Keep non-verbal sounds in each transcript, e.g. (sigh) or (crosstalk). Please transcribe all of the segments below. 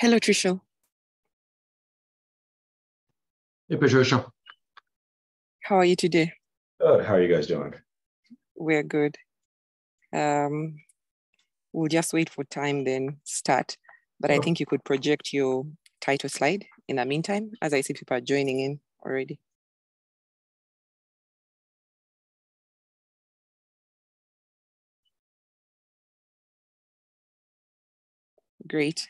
Hello, Trisha. Hey, Patricia. How are you today? Good. How are you guys doing? We're good. Um, we'll just wait for time, then start. But I think you could project your title slide in the meantime, as I see people are joining in already. Great.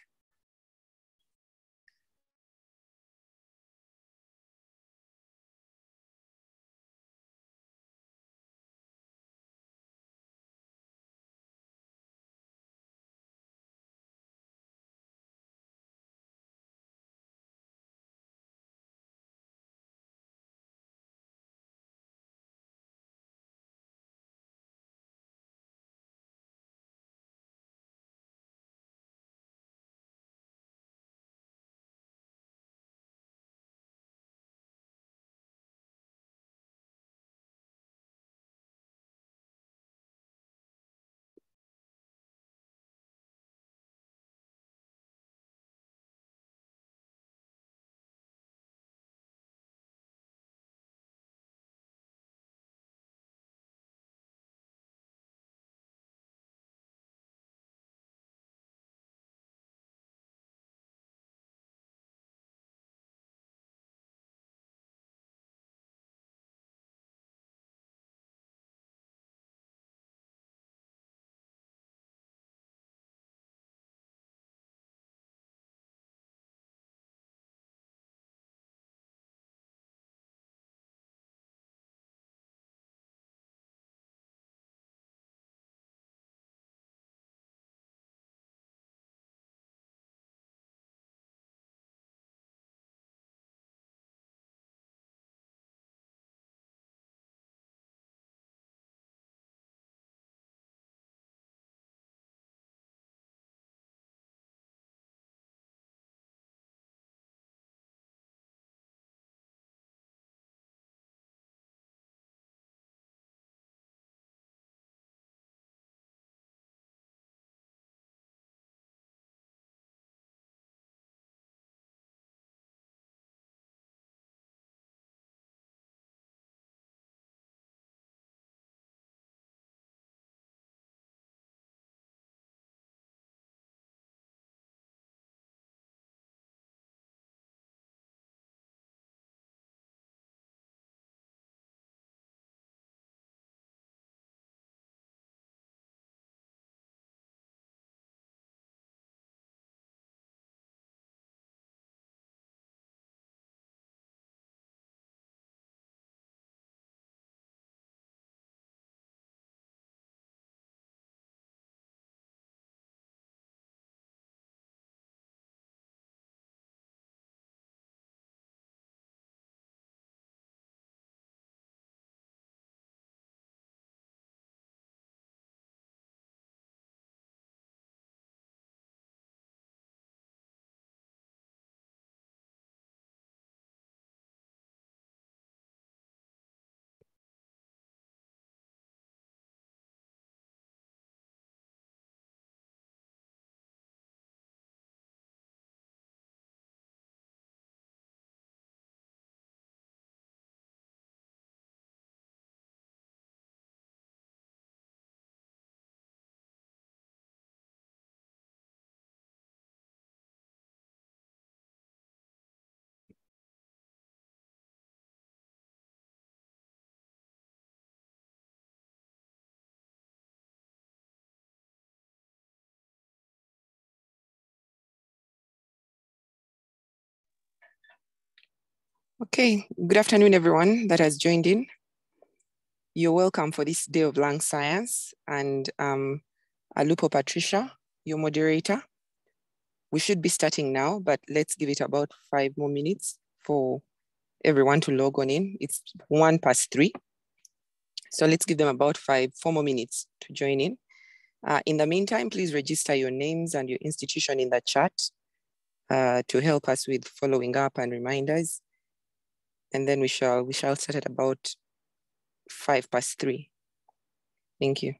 Okay, good afternoon, everyone that has joined in. You're welcome for this day of lung science and um, Alupo Patricia, your moderator. We should be starting now, but let's give it about five more minutes for everyone to log on in. It's one past three. So let's give them about five, four more minutes to join in. Uh, in the meantime, please register your names and your institution in the chat uh, to help us with following up and reminders. And then we shall we shall start at about five past three. Thank you.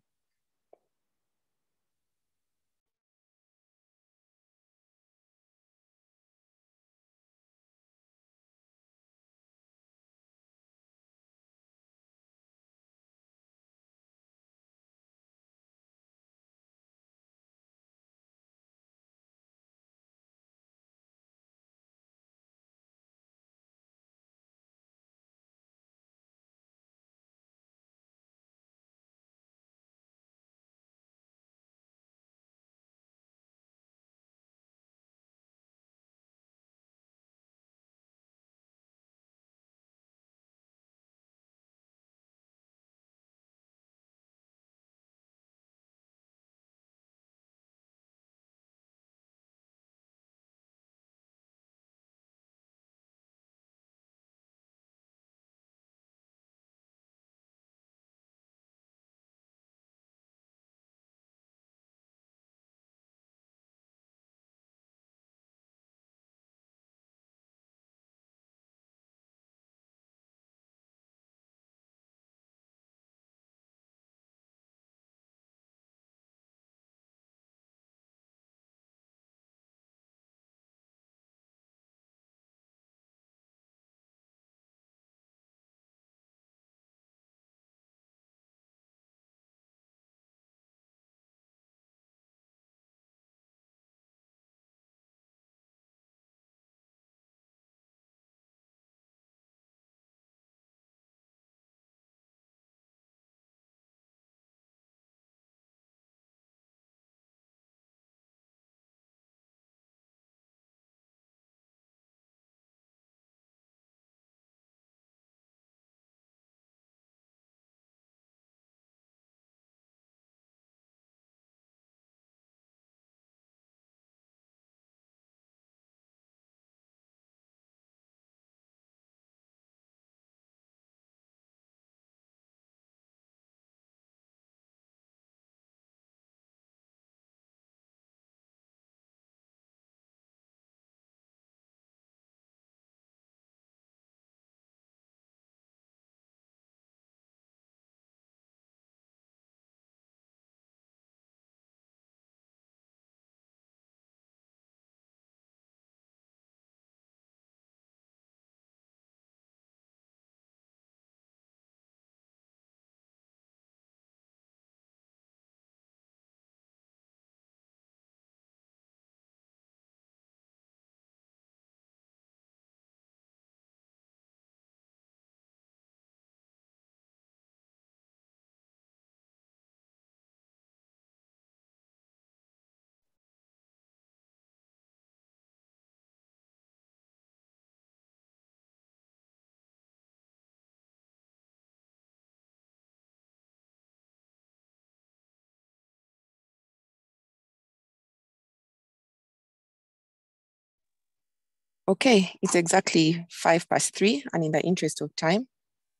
Okay, it's exactly five past three, and in the interest of time,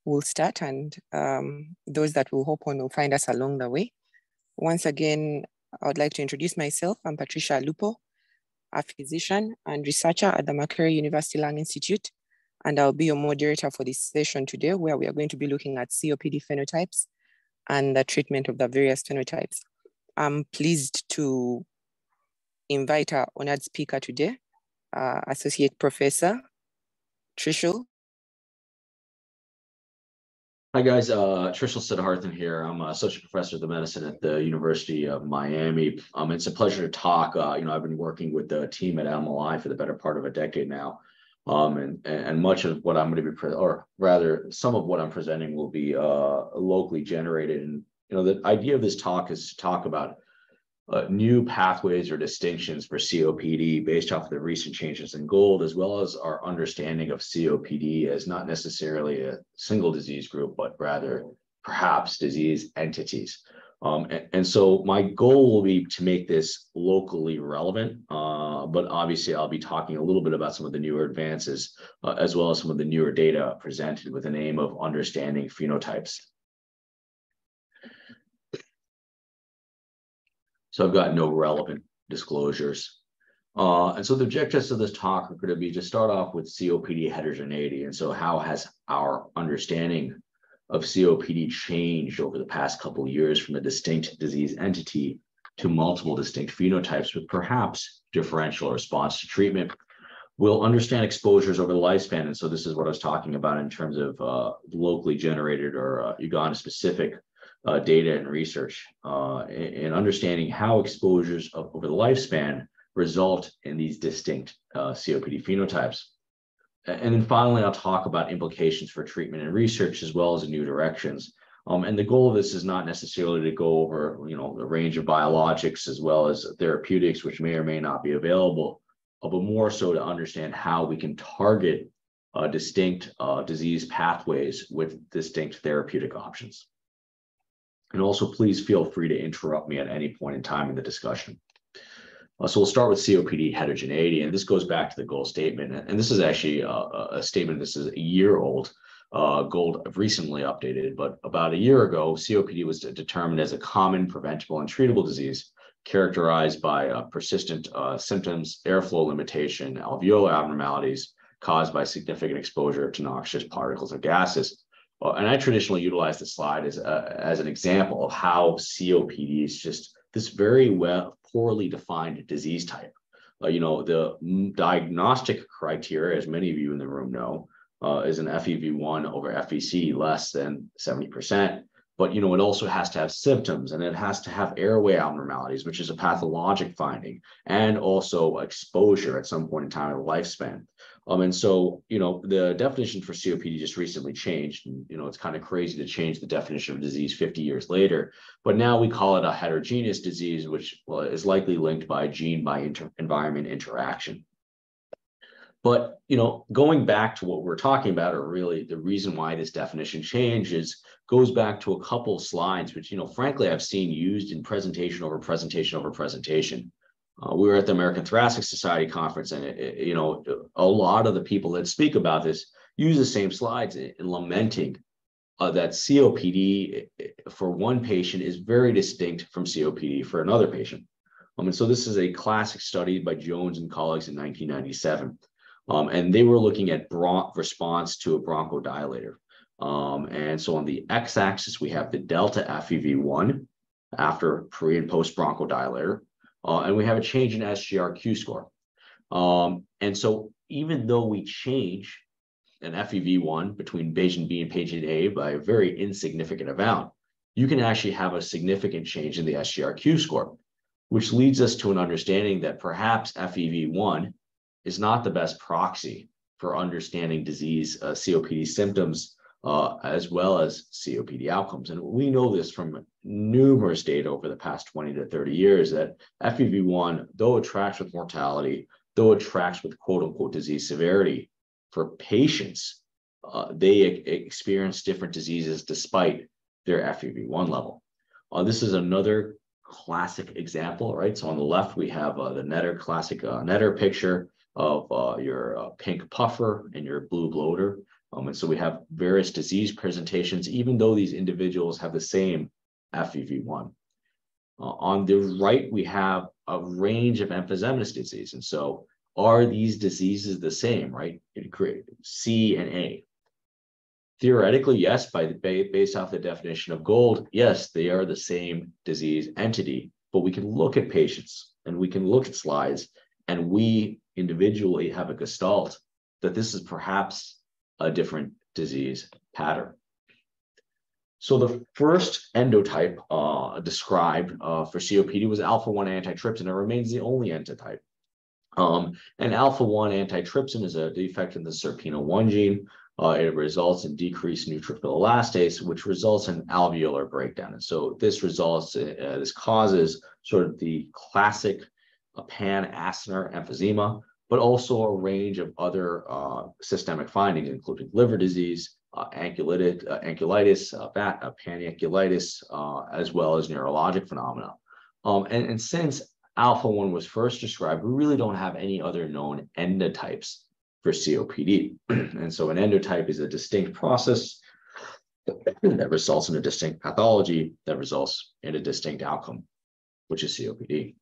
we'll start, and um, those that will hop on will find us along the way. Once again, I would like to introduce myself. I'm Patricia Alupo, a physician and researcher at the Makerere University Lung Institute, and I'll be your moderator for this session today, where we are going to be looking at COPD phenotypes and the treatment of the various phenotypes. I'm pleased to invite our honored speaker today, uh, Associate Professor Trishul. Hi guys, uh, Trishul Siddharthan here. I'm an Associate Professor of the Medicine at the University of Miami. Um, it's a pleasure to talk. Uh, you know, I've been working with the team at MLI for the better part of a decade now. Um, and, and much of what I'm going to be, or rather, some of what I'm presenting will be uh, locally generated. And you know, the idea of this talk is to talk about uh, new pathways or distinctions for COPD based off of the recent changes in GOLD, as well as our understanding of COPD as not necessarily a single disease group, but rather perhaps disease entities. Um, and, and, so my goal will be to make this locally relevant, uh, but obviously I'll be talking a little bit about some of the newer advances, uh, as well as some of the newer data presented with an aim of understanding phenotypes. So I've got no relevant disclosures. Uh, and so the objectives of this talk are going to be to start off with COPD heterogeneity. And so how has our understanding of COPD changed over the past couple of years from a distinct disease entity to multiple distinct phenotypes with perhaps differential response to treatment? We'll understand exposures over the lifespan. And so this is what I was talking about in terms of uh, locally generated or uh, Uganda specific uh, data and research uh, and understanding how exposures of, over the lifespan result in these distinct uh, COPD phenotypes. And then finally, I'll talk about implications for treatment and research as well as new directions. Um, and the goal of this is not necessarily to go over, you know, the range of biologics as well as therapeutics, which may or may not be available, uh, but more so to understand how we can target uh, distinct uh, disease pathways with distinct therapeutic options. And also please feel free to interrupt me at any point in time in the discussion. Uh, so we'll start with COPD heterogeneity, and this goes back to the goal statement. And this is actually a, a statement, this is a year old. Uh, GOLD recently updated, but about a year ago, COPD was determined as a common, preventable, and treatable disease characterized by uh, persistent uh, symptoms, airflow limitation, alveolar abnormalities caused by significant exposure to noxious particles or gases. And I traditionally utilize this slide as, a, as an example of how COPD is just this very well poorly defined disease type. Uh, you know, the diagnostic criteria, as many of you in the room know, uh, is an FEV1 over FVC less than 70% but you know it also has to have symptoms and it has to have airway abnormalities which is a pathologic finding and also exposure at some point in time in the lifespan um, and so you know the definition for copd just recently changed and you know it's kind of crazy to change the definition of disease 50 years later but now we call it a heterogeneous disease which well, is likely linked by gene by inter- environment interaction but you know, going back to what we're talking about, or really the reason why this definition changes, goes back to a couple slides, which you know, frankly, I've seen used in presentation over presentation over presentation. Uh, we were at the American Thoracic Society conference, and it, it, you know, a lot of the people that speak about this use the same slides in, in lamenting uh, that COPD for one patient is very distinct from COPD for another patient. Um, and so this is a classic study by Jones and colleagues in 1997. Um, and they were looking at bron- response to a bronchodilator. Um, and so on the x-axis, we have the delta FEV1 after pre and post bronchodilator, uh, and we have a change in SGRQ score. Um, and so even though we change an FEV1 between patient B and patient A by a very insignificant amount, you can actually have a significant change in the SGRQ score, which leads us to an understanding that perhaps FEV1 is not the best proxy for understanding disease uh, COPD symptoms uh, as well as COPD outcomes. And we know this from numerous data over the past 20 to 30 years that FEV1, though it tracks with mortality, though it tracks with quote unquote disease severity, for patients, uh, they experience different diseases despite their FEV1 level. Uh, this is another classic example, right? So on the left, we have uh, the Netter classic uh, Netter picture of uh, your pink puffer and your blue bloater. Um, and so we have various disease presentations, even though these individuals have the same FEV1. Uh, on the right, we have a range of emphysematous disease. And so are these diseases the same, right? C and A. Theoretically, yes, by the, based off the definition of GOLD, yes, they are the same disease entity, but we can look at patients and we can look at slides and we individually have a gestalt that this is perhaps a different disease pattern. So the first endotype uh, described uh, for COPD was alpha-1 antitrypsin. It remains the only endotype. Um, and alpha-1 antitrypsin is a defect in the SERPINA1 gene. Uh, it results in decreased neutrophil elastase, which results in alveolar breakdown. And so this results, uh, this causes sort of the classic uh, pan-acinar emphysema, but also a range of other uh, systemic findings, including liver disease, uh, ankylite, uh, uh, fat, uh, uh, as well as neurologic phenomena. Um, and, and since alpha 1 was first described, we really don't have any other known endotypes for COPD. (clears throat) and so an endotype is a distinct process that results in a distinct pathology that results in a distinct outcome, which is COPD.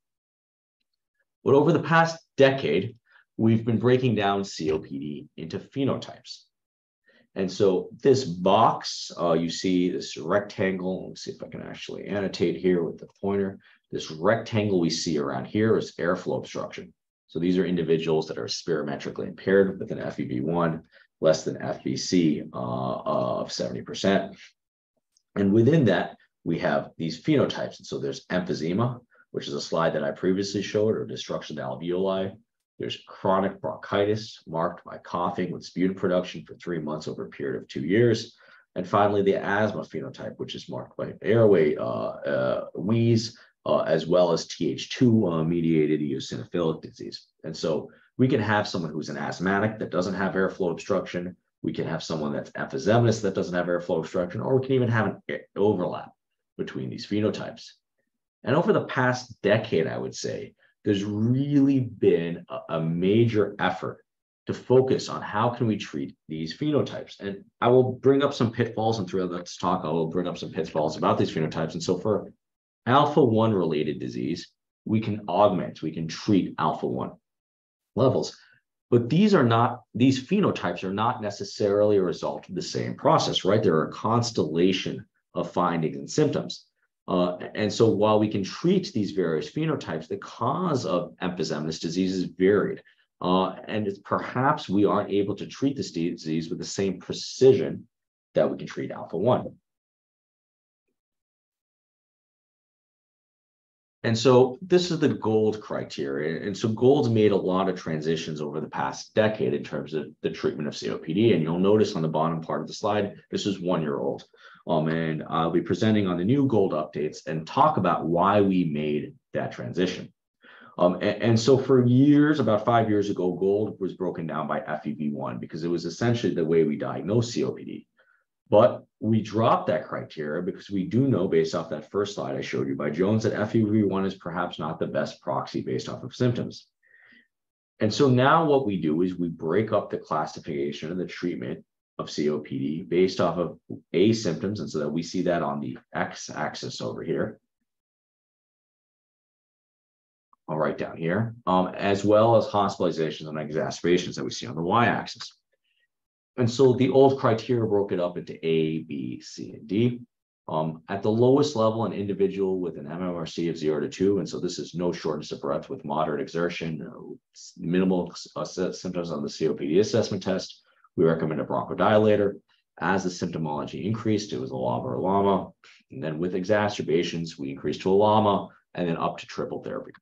But over the past decade, we've been breaking down COPD into phenotypes. And so this box, uh, you see this rectangle. Let me see if I can actually annotate here with the pointer. This rectangle we see around here is airflow obstruction. So these are individuals that are spirometrically impaired with an FEV1 less than FVC uh, of 70%. And within that, we have these phenotypes. And so there's emphysema, which is a slide that I previously showed, or destruction of the alveoli. There's chronic bronchitis marked by coughing with sputum production for three months over a period of two years. And finally, the asthma phenotype, which is marked by airway uh, uh, wheeze, uh, as well as Th2 uh, mediated eosinophilic disease. And so we can have someone who's an asthmatic that doesn't have airflow obstruction. We can have someone that's emphysematous that doesn't have airflow obstruction, or we can even have an overlap between these phenotypes. And over the past decade, I would say, there's really been a, a major effort to focus on how can we treat these phenotypes. And I will bring up some pitfalls and throughout this talk, I will bring up some pitfalls about these phenotypes. And so for alpha 1 related disease, we can augment, we can treat alpha 1 levels. But these are not, these phenotypes are not necessarily a result of the same process, right? There are a constellation of findings and symptoms. Uh, and so while we can treat these various phenotypes, the cause of emphysematous disease is varied. Uh, and it's perhaps we aren't able to treat this disease with the same precision that we can treat alpha 1. And so this is the GOLD criteria. And so GOLD's made a lot of transitions over the past decade in terms of the treatment of COPD. And you'll notice on the bottom part of the slide, this is one year old. Um, and I'll be presenting on the new GOLD updates and talk about why we made that transition. Um, and, and, so for years, about five years ago, GOLD was broken down by FEV1 because it was essentially the way we diagnose COPD. But we dropped that criteria because we do know based off that first slide I showed you by Jones that FEV1 is perhaps not the best proxy based off of symptoms. And so now what we do is we break up the classification and the treatment of COPD based off of A symptoms. And so that we see that on the X axis over here. I'll write down here, um, as well as hospitalizations and exacerbations that we see on the Y axis. And so the old criteria broke it up into A, B, C, and D. Um, at the lowest level, an individual with an MMRC of zero to two, and so this is no shortness of breath with moderate exertion, minimal uh, symptoms on the COPD assessment test, we recommend a bronchodilator. As the symptomology increased, it was a LABA or LAMA. And then with exacerbations, we increased to a LAMA and then up to triple therapy.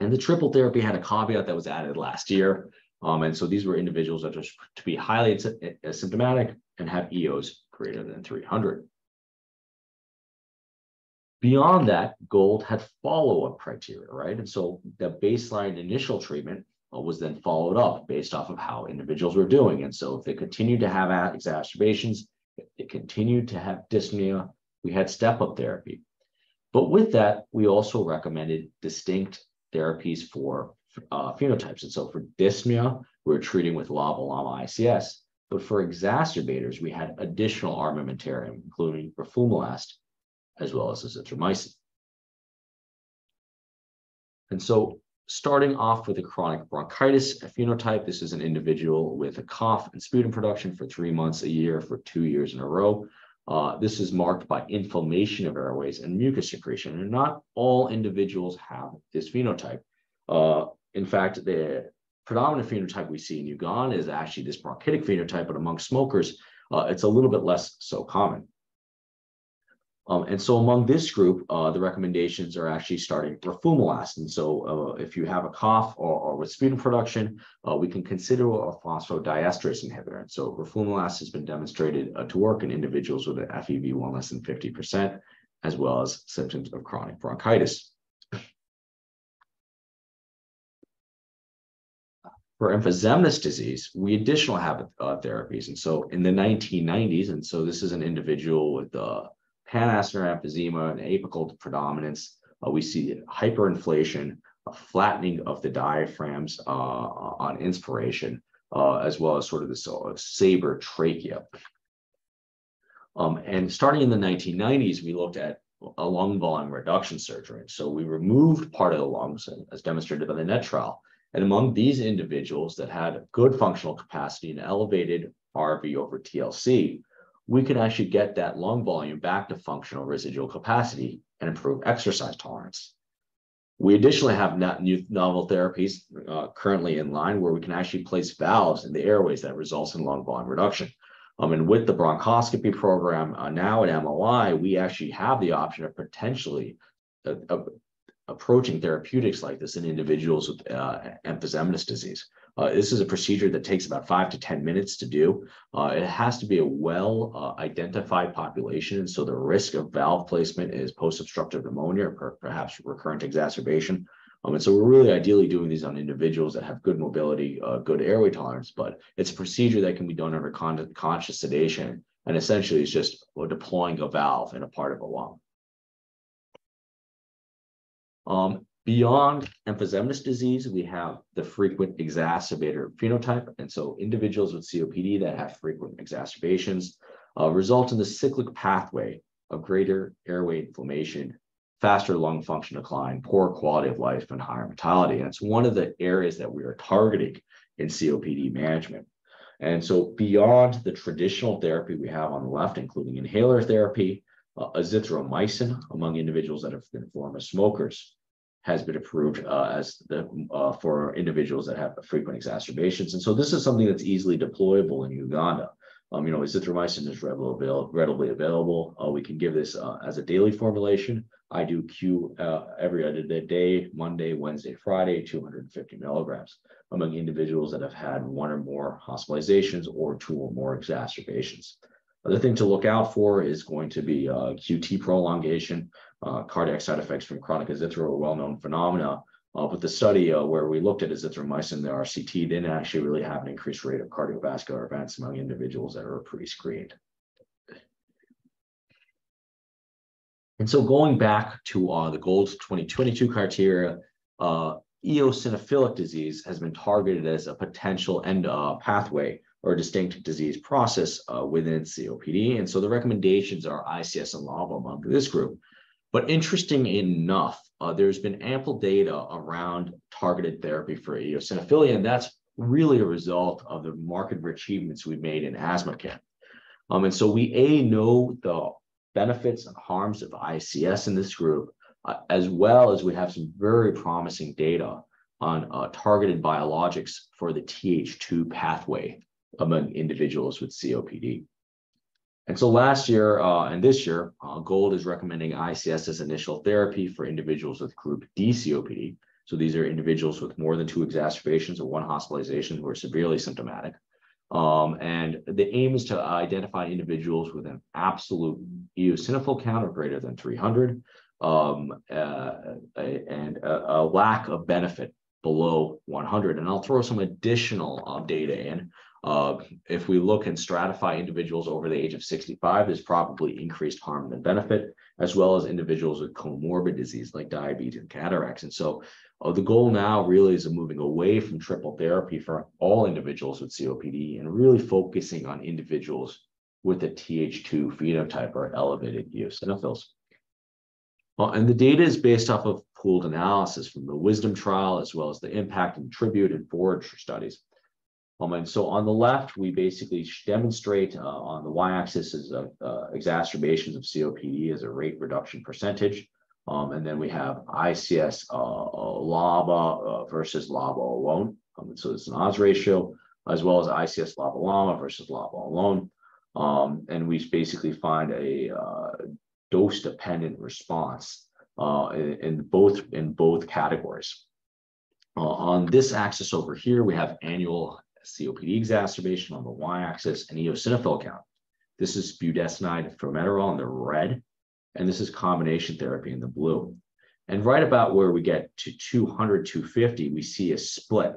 And the triple therapy had a caveat that was added last year. Um, and so these were individuals that are to be highly asymptomatic and have EOs greater than 300. Beyond that, GOLD had follow-up criteria, right? And so the baseline initial treatment was then followed up based off of how individuals were doing. And so if they continued to have exacerbations, if they continued to have dyspnea, we had step-up therapy. But with that, we also recommended distinct therapies for uh, phenotypes. And so for dyspnea, we are treating with LAMA ICS. But for exacerbators, we had additional armamentarium, including roflumilast, as well as azithromycin. And so starting off with a chronic bronchitis phenotype, this is an individual with a cough and sputum production for three months a year for two years in a row. Uh, this is marked by inflammation of airways and mucus secretion, and not all individuals have this phenotype. Uh, in fact, the predominant phenotype we see in Uganda is actually this bronchitic phenotype, but among smokers, uh, it's a little bit less so common. Um, and so among this group, uh, the recommendations are actually starting roflumilast. And so uh, if you have a cough or, or with sputum production, uh, we can consider a phosphodiesterase inhibitor. And so roflumilast has been demonstrated uh, to work in individuals with an FEV1 less than 50%, as well as symptoms of chronic bronchitis. For emphysematous disease, we additionally have uh, therapies. And so in the 1990s, and so this is an individual with uh, panacinar emphysema and apical predominance, uh, we see hyperinflation, a flattening of the diaphragms uh, on inspiration, uh, as well as sort of this uh, saber trachea. Um, and starting in the 1990s, we looked at a lung volume reduction surgery. So we removed part of the lungs, as demonstrated by the NET trial, and among these individuals that had good functional capacity and elevated RV over TLC, we could actually get that lung volume back to functional residual capacity and improve exercise tolerance. We additionally have new novel therapies uh, currently in line where we can actually place valves in the airways that results in lung volume reduction. Um, and with the bronchoscopy program uh, now at MLI, we actually have the option of potentially uh, approaching therapeutics like this in individuals with uh, emphysematous disease. Uh, this is a procedure that takes about five to 10 minutes to do. Uh, it has to be a well uh, identified population. And so the risk of valve placement is post obstructive pneumonia or per perhaps recurrent exacerbation. Um, and so we're really ideally doing these on individuals that have good mobility, uh, good airway tolerance, but it's a procedure that can be done under con conscious sedation. And essentially, it's just deploying a valve in a part of a lung. Um, beyond emphysematous disease, we have the frequent exacerbator phenotype. And so individuals with COPD that have frequent exacerbations uh, result in the cyclic pathway of greater airway inflammation, faster lung function decline, poor quality of life, and higher mortality. And it's one of the areas that we are targeting in COPD management. And so beyond the traditional therapy we have on the left, including inhaler therapy, uh, azithromycin among individuals that have been former smokers, has been approved uh, as the uh, for individuals that have frequent exacerbations. And so this is something that's easily deployable in Uganda. Um, you know, azithromycin is readily, available. Uh, we can give this uh, as a daily formulation. I do Q uh, every other day, Monday, Wednesday, Friday, 250 milligrams among individuals that have had one or more hospitalizations or two or more exacerbations. Other thing to look out for is going to be uh, QT prolongation. Uh, cardiac side effects from chronic azithro are well-known phenomena. Uh, but the study uh, where we looked at azithromycin, the RCT, didn't actually really have an increased rate of cardiovascular events among individuals that are pre-screened. And so going back to uh, the GOLD 2022 criteria, uh, eosinophilic disease has been targeted as a potential end uh, pathway or distinct disease process uh, within COPD. And so the recommendations are ICS and LABA among this group. But interesting enough, uh, there's been ample data around targeted therapy for eosinophilia, and that's really a result of the market achievements we've made in asthma care. Um, and so we A, know the benefits and harms of ICS in this group, uh, as well as we have some very promising data on uh, targeted biologics for the Th2 pathway among individuals with COPD. And so last year uh, and this year, uh, GOLD is recommending ICS as initial therapy for individuals with group D COPD. So these are individuals with more than two exacerbations or one hospitalization who are severely symptomatic. Um, and the aim is to identify individuals with an absolute eosinophil count of greater than 300 um, uh, and a, a, lack of benefit below 100. And I'll throw some additional uh, data in Uh, if we look and stratify individuals over the age of 65, there's probably increased harm than benefit, as well as individuals with comorbid disease like diabetes and cataracts. And so uh, the goal now really is moving away from triple therapy for all individuals with COPD and really focusing on individuals with a Th2 phenotype or elevated eosinophils. Uh, and the data is based off of pooled analysis from the WISDOM trial, as well as the impact and tribute and Forager studies. Um, and so on the left, we basically demonstrate uh, on the y-axis is uh, uh, exacerbations of COPD as a rate reduction percentage. Um, and then we have ICS uh, uh, LABA uh, versus LABA alone. Um, so it's an odds ratio, as well as ICS LABA LAMA versus LABA alone. Um, and we basically find a dose-dependent response in, in, both in both categories. on this axis over here, we have annual COPD exacerbation on the y-axis, and eosinophil count. This is budesonide formoterol in the red, and this is combination therapy in the blue. And right about where we get to 200, 250, we see a split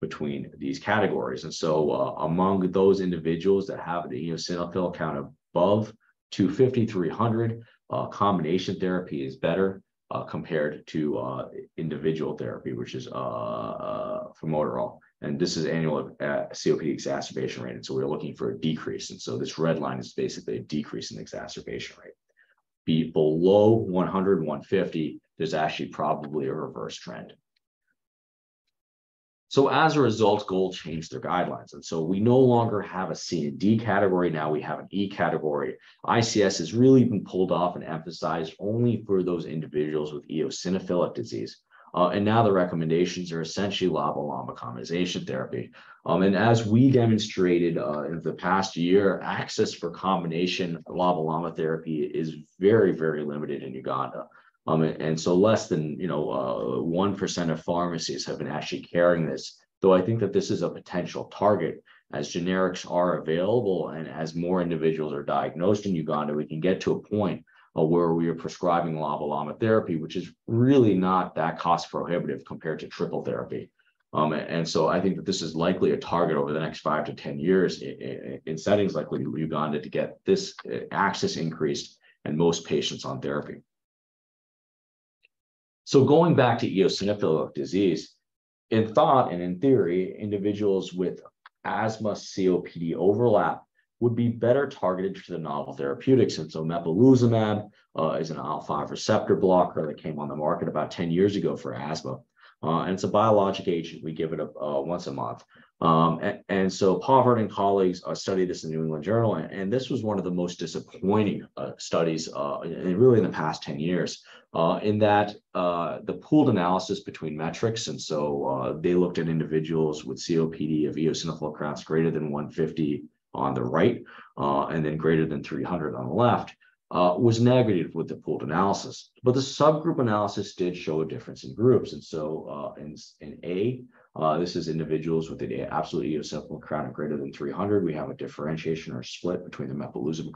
between these categories. And so uh, among those individuals that have an eosinophil count above 250, 300, uh, combination therapy is better uh, compared to uh, individual therapy, which is uh, uh, formoterol. And this is annual uh, COPD exacerbation rate. And so we're looking for a decrease. And so this red line is basically a decrease in exacerbation rate. Be below 100, 150, there's actually probably a reverse trend. So as a result, Gold changed their guidelines. And so we no longer have a C and D category. Now we have an E category. ICS has really been pulled off and emphasized only for those individuals with eosinophilic disease. Uh, and now the recommendations are essentially LABA-LAMA combination therapy. Um, and as we demonstrated uh, in the past year, access for combination LABA-LAMA therapy is very, very limited in Uganda. Um, and so less than, you know, uh, 1% of pharmacies have been actually carrying this, though I think that this is a potential target as generics are available and as more individuals are diagnosed in Uganda, we can get to a point uh, where we are prescribing LABA-LAMA therapy, which is really not that cost prohibitive compared to triple therapy. Um, and so I think that this is likely a target over the next five to 10 years in, in settings like Uganda to get this uh, access increased and most patients on therapy. So going back to eosinophilic disease, in thought and in theory, individuals with asthma COPD overlap would be better targeted to the novel therapeutics. And so mepolizumab uh, is an IL-5 receptor blocker that came on the market about 10 years ago for asthma. Uh, and it's a biologic agent. We give it a, uh, once a month. Um, and, and, so Pavord and colleagues uh, studied this in the New England Journal, and, and this was one of the most disappointing uh, studies in, really in the past 10 years, in that the pooled analysis between METREX, and so they looked at individuals with COPD of eosinophil counts greater than 150 on the right, and then greater than 300 on the left, uh, was negative with the pooled analysis. But the subgroup analysis did show a difference in groups. And so uh, in, in A, uh, this is individuals with an absolute eosinophil count of greater than 300. We have a differentiation or split between the mepolizumab,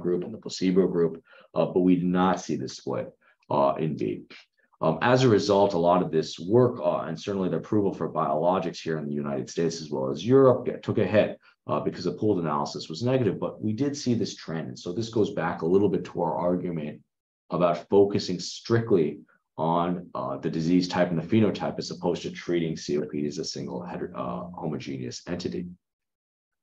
group and the placebo group, uh, but we did not see this split uh, in B. Um, as a result, a lot of this work uh, and certainly the approval for biologics here in the United States as well as Europe get, took a hit uh, because the pooled analysis was negative, but we did see this trend. And so this goes back a little bit to our argument about focusing strictly on uh, the disease type and the phenotype as opposed to treating COPD as a single uh, homogeneous entity.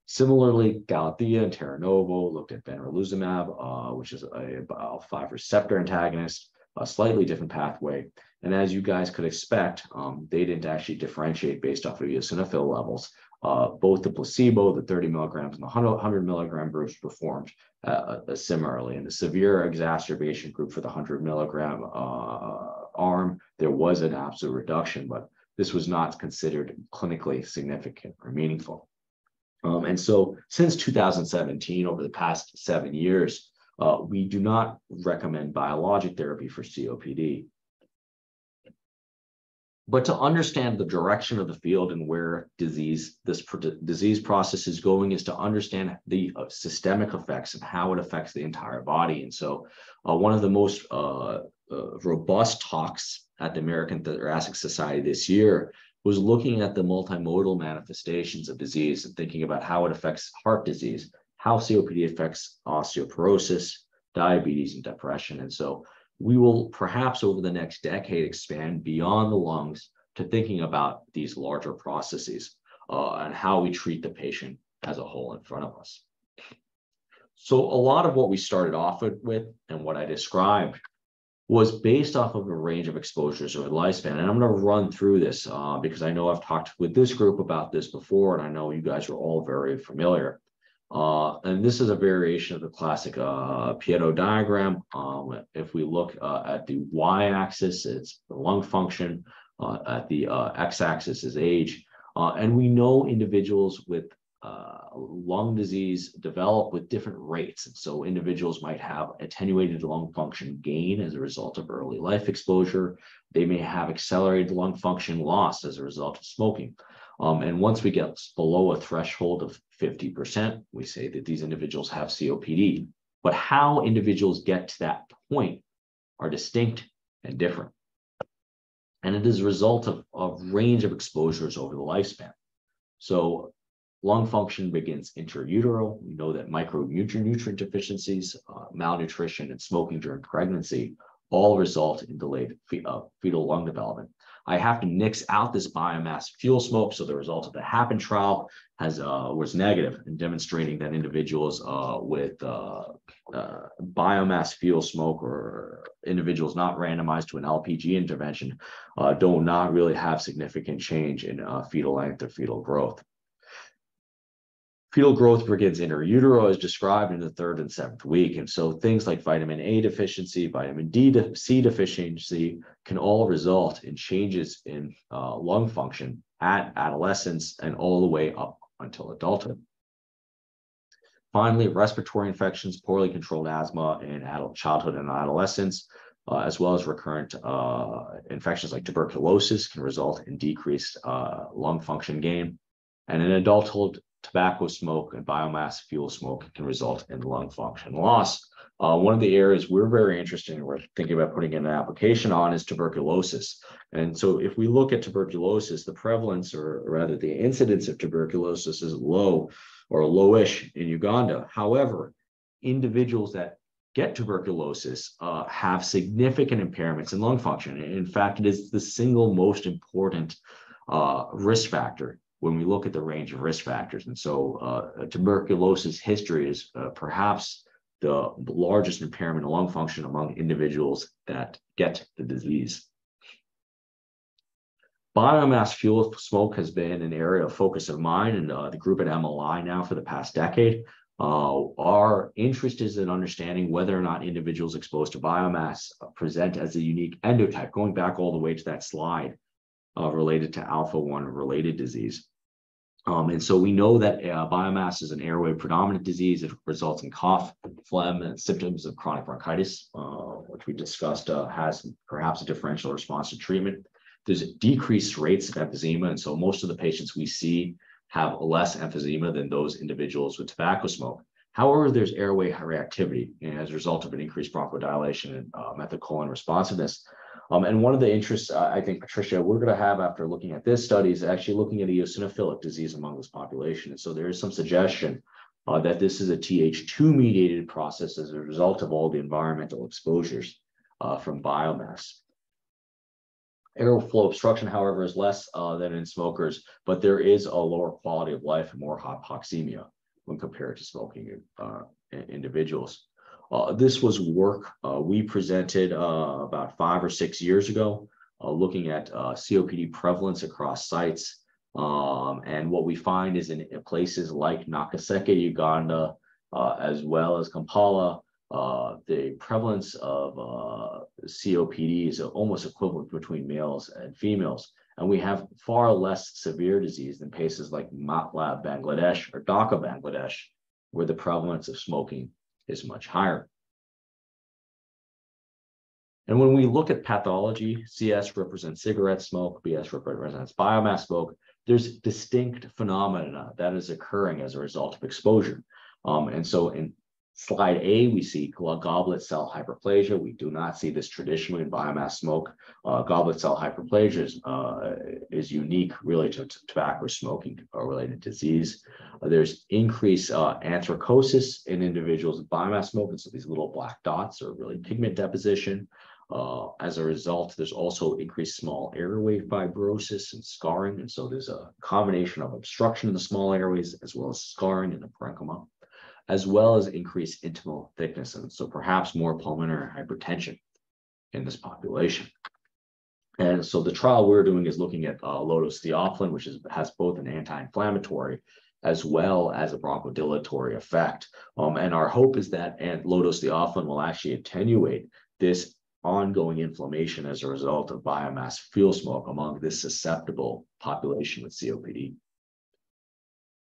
Similarly, Galathea and TERRANOVA looked at benralizumab, uh, which is a IL-5 receptor antagonist, a slightly different pathway. And as you guys could expect, um, they didn't actually differentiate based off of eosinophil levels. Uh, both the placebo, the 30 milligrams, and the 100 milligram groups performed uh, similarly. In the severe exacerbation group for the 100 milligram uh, arm, there was an absolute reduction, but this was not considered clinically significant or meaningful. Um, and so since 2017, over the past seven years, uh, we do not recommend biologic therapy for COPD. But to understand the direction of the field and where disease this disease process is going is to understand the uh, systemic effects and how it affects the entire body. And so, uh, one of the most uh, uh robust talks at the American Thoracic Society this year was looking at the multimodal manifestations of disease and thinking about how it affects heart disease, how COPD affects osteoporosis, diabetes, and depression. And so we will perhaps over the next decade expand beyond the lungs to thinking about these larger processes uh, and how we treat the patient as a whole in front of us. So a lot of what we started off with and what I described was based off of a range of exposures over the lifespan. And I'm going to run through this uh, because I know I've talked with this group about this before, and I know you guys are all very familiar. Uh, and this is a variation of the classic uh, diagram. Um, if we look uh, at the y-axis, it's the lung function. Uh, at the uh, x-axis is age. Uh, and we know individuals with lung disease develop with different rates. And so individuals might have attenuated lung function gain as a result of early life exposure. They may have accelerated lung function loss as a result of smoking. Um, and once we get below a threshold of 50%, we say that these individuals have COPD. But how individuals get to that point are distinct and different. And it is a result of a range of exposures over the lifespan. So lung function begins intrautero. We know that micronutrient nutrient deficiencies, uh, malnutrition, and smoking during pregnancy all result in delayed uh, fetal lung development. I have to nix out this biomass fuel smoke. So the result of the HAPIN trial has uh, was negative in demonstrating that individuals uh, with uh, uh biomass fuel smoke or individuals not randomized to an LPG intervention uh, do not really have significant change in uh, fetal length or fetal growth. Fetal growth begins intrautero as described in the third and seventh week. And so things like vitamin A deficiency, vitamin D de C deficiency can all result in changes in uh, lung function at adolescence and all the way up until adulthood. Finally, respiratory infections, poorly controlled asthma in adult childhood and adolescence, uh, as well as recurrent uh, infections like tuberculosis can result in decreased uh, lung function gain. And in adulthood, tobacco smoke and biomass fuel smoke can result in lung function loss. Uh, one of the areas we're very interested in, we're thinking about putting in an application on is tuberculosis. And so if we look at tuberculosis, the prevalence or rather the incidence of tuberculosis is low or lowish in Uganda. However, individuals that get tuberculosis uh, have significant impairments in lung function. In fact, it is the single most important uh, risk factor when we look at the range of risk factors. And so uh, tuberculosis history is uh, perhaps the largest impairment of lung function among individuals that get the disease. Biomass fuel smoke has been an area of focus of mine and uh, the group at MLI now for the past decade. Uh, our interest is in understanding whether or not individuals exposed to biomass present as a unique endotype, going back all the way to that slide uh, related to alpha 1 related disease. Um, and so we know that uh, biomass is an airway predominant disease. It results in cough, phlegm, and symptoms of chronic bronchitis, uh, which we discussed uh, has perhaps a differential response to treatment. There's decreased rates of emphysema. And so most of the patients we see have less emphysema than those individuals with tobacco smoke. However, there's airway reactivity as a result of an increased bronchodilation and uh, methacholine responsiveness. Um, and one of the interests uh, I think, Patricia, we're going to have after looking at this study is actually looking at eosinophilic disease among this population. And so there is some suggestion uh, that this is a Th2 mediated process as a result of all the environmental exposures uh, from biomass. Airflow obstruction, however, is less uh, than in smokers, but there is a lower quality of life and more hypoxemia when compared to smoking uh, individuals. Uh, this was work uh, we presented uh, about five or six years ago, uh, looking at uh, COPD prevalence across sites. Um, and what we find is in, places like Nakaseke, Uganda, as well as Kampala, the prevalence of COPD is almost equivalent between males and females. And we have far less severe disease than places like Matlab, Bangladesh, or Dhaka, Bangladesh, where the prevalence of smoking is much higher. And when we look at pathology, CS represents cigarette smoke, BS represents biomass smoke, there's distinct phenomena that is occurring as a result of exposure. Um, and so in Slide A, we see goblet cell hyperplasia. We do not see this traditionally in biomass smoke. Uh, goblet cell hyperplasia is, uh, is unique really to, to tobacco smoking related disease. Uh, there's increased uh, anthracosis in individuals with biomass smoke. And so these little black dots are really pigment deposition. Uh, as a result, there's also increased small airway fibrosis and scarring. And so there's a combination of obstruction in the small airways as well as scarring in the parenchyma as well as increased intimal thickness, and so perhaps more pulmonary hypertension in this population. And so the trial we're doing is looking at uh, low-dose theophylline, which is, has both an anti-inflammatory as well as a bronchodilatory effect. Um, and our hope is that low-dose theophylline will actually attenuate this ongoing inflammation as a result of biomass fuel smoke among this susceptible population with COPD.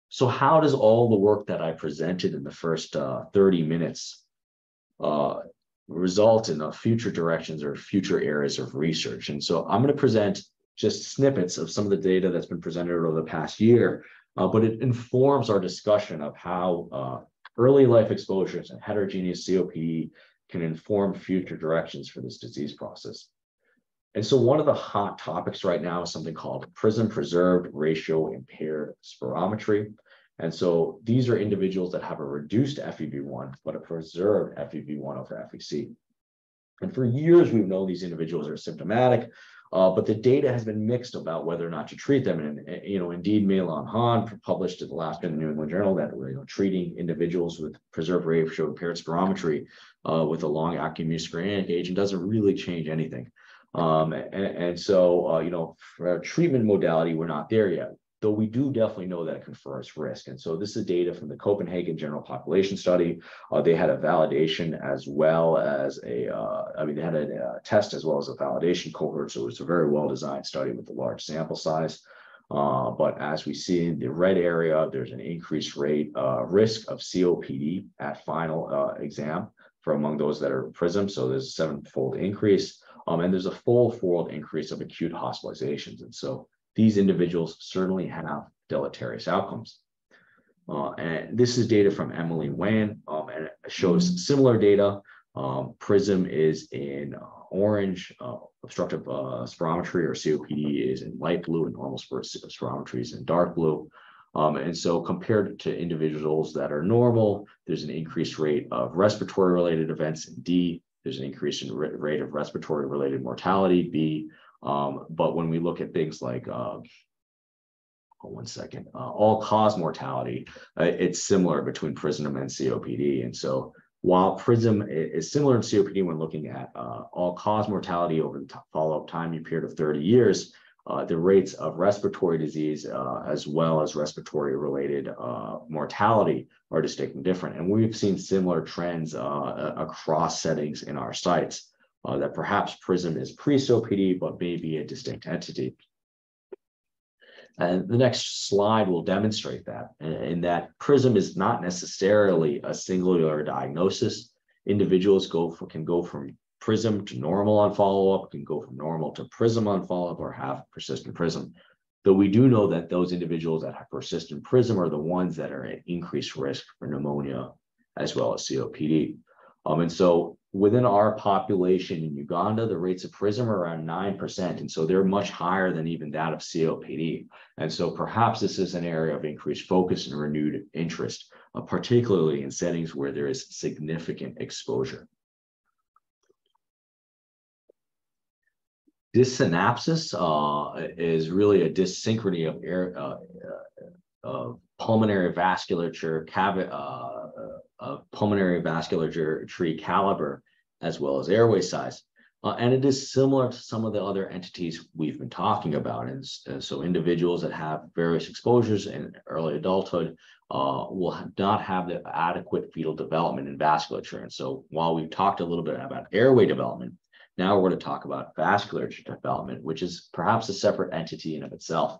So how does all the work that I presented in the first uh, 30 minutes uh, result in uh, future directions or future areas of research? And so I'm going to present just snippets of some of the data that's been presented over the past year, uh, but it informs our discussion of how uh, early life exposures and heterogeneous COPD can inform future directions for this disease process. And so one of the hot topics right now is something called PRISM preserved ratio impaired spirometry. And so these are individuals that have a reduced FEV1, but a preserved FEV1 over FVC. And for years, we've known these individuals are symptomatic, uh, but the data has been mixed about whether or not to treat them. And, you know, indeed, Mei-Lan Han published in the last in the New England Journal that you know, treating individuals with preserved ratio impaired spirometry uh, with a long-acting muscarinic agent doesn't really change anything. Um, and, and, so, uh, you know, for treatment modality, we're not there yet, though we do definitely know that it confers risk. And so this is data from the Copenhagen General Population Study. Uh, they had a validation as well as a, uh, I mean, they had a, a, test as well as a validation cohort. So it's a very well-designed study with a large sample size. Uh, but as we see in the red area, there's an increased rate uh, risk of COPD at final uh, exam for among those that are PRISM. So there's a sevenfold increase. Um, and there's a full fold increase of acute hospitalizations. And so these individuals certainly have deleterious outcomes. Uh, and this is data from Emily Wan, um, and it shows similar data. Um, PRISM is in uh, orange, uh, obstructive uh, spirometry or COPD is in light blue, and normal spirometry is in dark blue. Um, and so compared to individuals that are normal, there's an increased rate of respiratory related events in D, there's an increase in rate of respiratory related mortality, B. Um, but when we look at things like, uh, one second, uh, all cause mortality, uh, it's similar between PRISM and COPD. And so while PRISM is similar in COPD when looking at uh, all cause mortality over the follow-up time period of 30 years, uh, the rates of respiratory disease uh, as well as respiratory related uh, mortality are distinctly different. And we've seen similar trends uh, across settings in our sites uh, that perhaps PRISM is pre-COPD, but may be a distinct entity. And the next slide will demonstrate that, in that PRISM is not necessarily a singular diagnosis. Individuals go for, can go from prism to normal on follow-up, can go from normal to prism on follow-up or have persistent prism. Though we do know that those individuals that have persistent prism are the ones that are at increased risk for pneumonia as well as COPD. Um, and so within our population in Uganda, the rates of prism are around 9%. And so they're much higher than even that of COPD. And so perhaps this is an area of increased focus and renewed interest, uh, particularly in settings where there is significant exposure. Dysanapsis uh, is really a dyssynchrony of air, uh, uh, pulmonary vasculature, cavi- uh, pulmonary vasculature tree caliber, as well as airway size. Uh, and it is similar to some of the other entities we've been talking about. And uh, so individuals that have various exposures in early adulthood uh, will not have the adequate fetal development in vasculature. And so while we've talked a little bit about airway development, now we're going to talk about vascular development, which is perhaps a separate entity in of itself.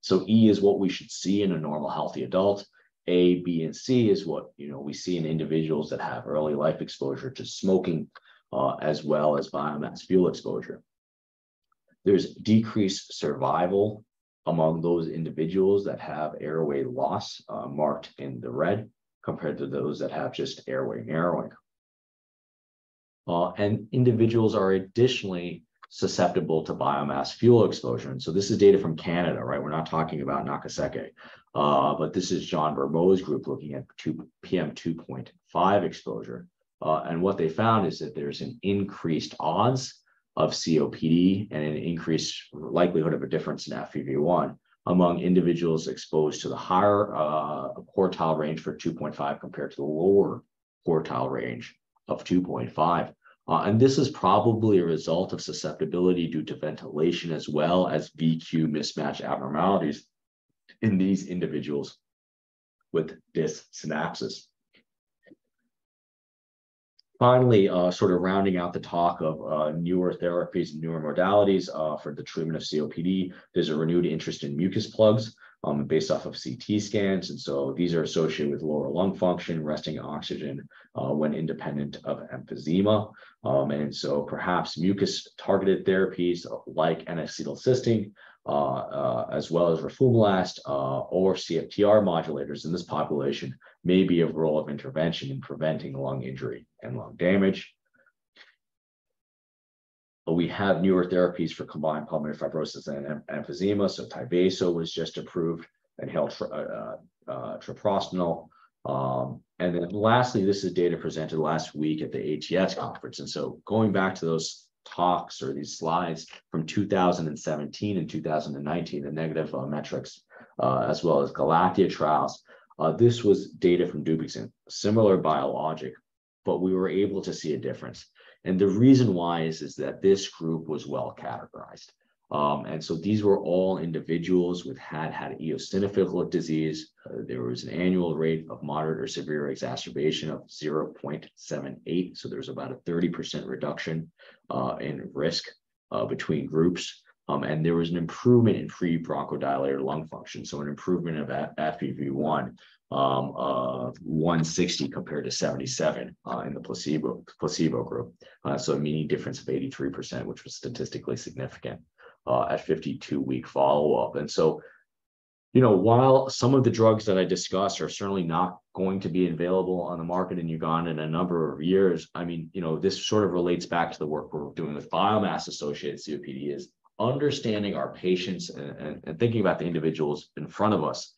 So E is what we should see in a normal healthy adult. A, B, and C is what you know we see in individuals that have early life exposure to smoking, uh, as well as biomass fuel exposure. There's decreased survival among those individuals that have airway loss uh, marked in the red compared to those that have just airway narrowing. Uh, and individuals are additionally susceptible to biomass fuel exposure. And so this is data from Canada, right? We're not talking about Nakaseke, uh, but this is John Bourbeau's group looking at two, PM 2.5 exposure. Uh, and what they found is that there's an increased odds of COPD and an increased likelihood of a difference in FEV1 among individuals exposed to the higher uh, quartile range for 2.5 compared to the lower quartile range of 2.5. Uh, and this is probably a result of susceptibility due to ventilation as well as VQ mismatch abnormalities in these individuals with this dysanapsis. Finally, uh, sort of rounding out the talk of uh, newer therapies and newer modalities uh, for the treatment of COPD, there's a renewed interest in mucus plugs um, based off of CT scans. And so these are associated with lower lung function, resting oxygen uh, when independent of emphysema. Um, and so perhaps mucus targeted therapies like N-acetylcysteine uh, uh, as well as roflumilast uh, or CFTR modulators in this population may be a role of intervention in preventing lung injury and lung damage. We have newer therapies for combined pulmonary fibrosis and emphysema. So Tyvaso was just approved, inhaled uh, uh, treprostinil. Um, and then lastly, this is data presented last week at the ATS conference. And so going back to those talks or these slides from 2017 and 2019, the negative uh, METREX, uh, as well as Galathea trials. Uh, this was data from Dupixent, similar biologic, but we were able to see a difference. And the reason why is, is that this group was well categorized. Um, and so these were all individuals with had had eosinophilic disease. Uh, there was an annual rate of moderate or severe exacerbation of 0.78. So there's about a 30% reduction uh, in risk uh, between groups. Um, and there was an improvement in pre bronchodilator lung function. So an improvement of FEV1 um, of 160 compared to 77 uh, in the placebo placebo group. Uh, so a mean difference of 83%, which was statistically significant uh, at 52 week follow up. And so, you know, while some of the drugs that I discussed are certainly not going to be available on the market in Uganda in a number of years, I mean, you know, this sort of relates back to the work we're doing with biomass associated COPD is understanding our patients and, and, and thinking about the individuals in front of us